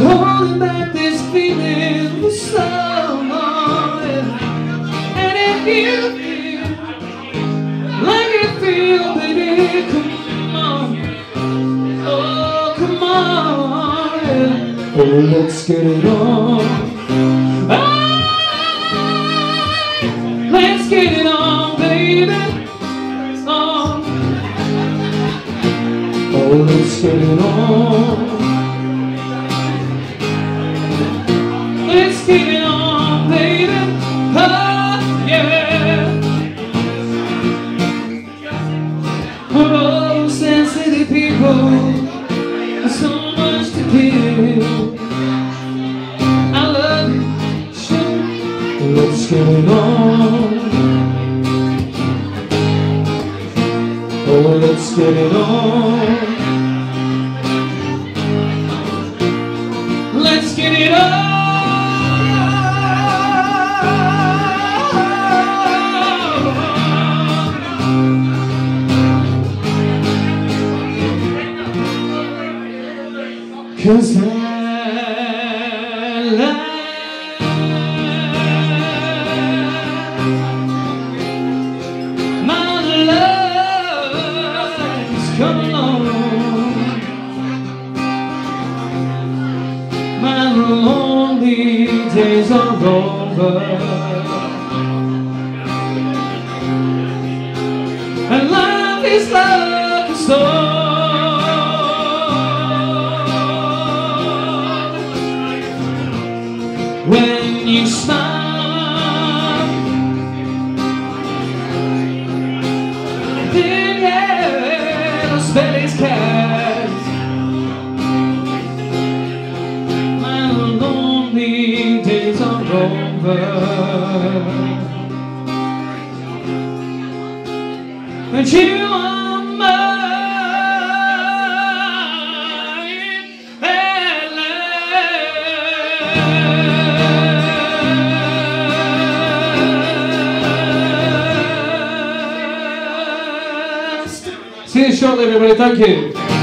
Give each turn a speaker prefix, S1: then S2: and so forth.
S1: holding back this feeling so. And if you feel like you feel, baby, come on. Oh, come on. Let's get it on. Let's get it on. Let's get it on. Let's get it on, baby. Oh, yeah. Oh, sensitive people, so much to give. I love you. Let's get it on. Oh. Let's get it on. Cause I days are over. And life is like a song when you smile. Then yeah, the spell is cast. Over. And you are mine. See you shortly, everybody. Thank you.